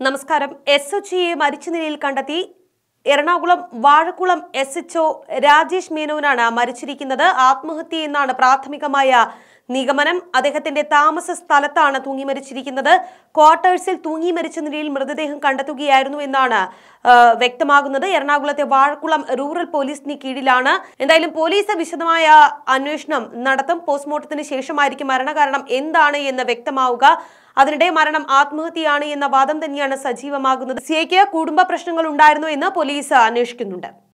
നമസ്കാരം. S H മരിച്ച നിലയിൽ കണ്ടെത്തി Ernakulam Vazhakulam S H O Rajesh മേനോനാണ് മരിച്ചിരിക്കുന്നത്. ആത്മഹത്യ എന്നാണ് പ്രാഥമികമായ നിഗമനം. അദ്ദേഹത്തിന്റെ താമസ സ്ഥലത്താണ് തൂങ്ങി മരിച്ചിരിക്കുന്നത്. ക്വാർട്ടേഴ്സിൽ തൂങ്ങി മരിച്ച നിലയിൽ മൃതദേഹം കണ്ടെത്തുകയായിരുന്നു എന്നാണ് വ്യക്തമാകുന്നത്. എറണാകുളത്തെ വാഴക്കുളം റൂറൽ പോലീസിന് കീഴിലാണ്. എന്തായാലും പോലീസ് വിശദമായ അന്വേഷണം നടത്തും. പോസ്റ്റ്മോർട്ടത്തിന് ശേഷമായിരിക്കും മരണകാരണം എന്താണ് എന്ന് വ്യക്തമാവുക. അതിനിടെ മരണം ആത്മഹത്യയാണ് എന്ന വാദം തന്നെയാണ് സജീവമാകുന്നത്. സിയയ്ക്ക് കുടുംബ പ്രശ്നങ്ങൾ ഉണ്ടായിരുന്നു എന്ന് പോലീസ് അന്വേഷിക്കുന്നുണ്ട്.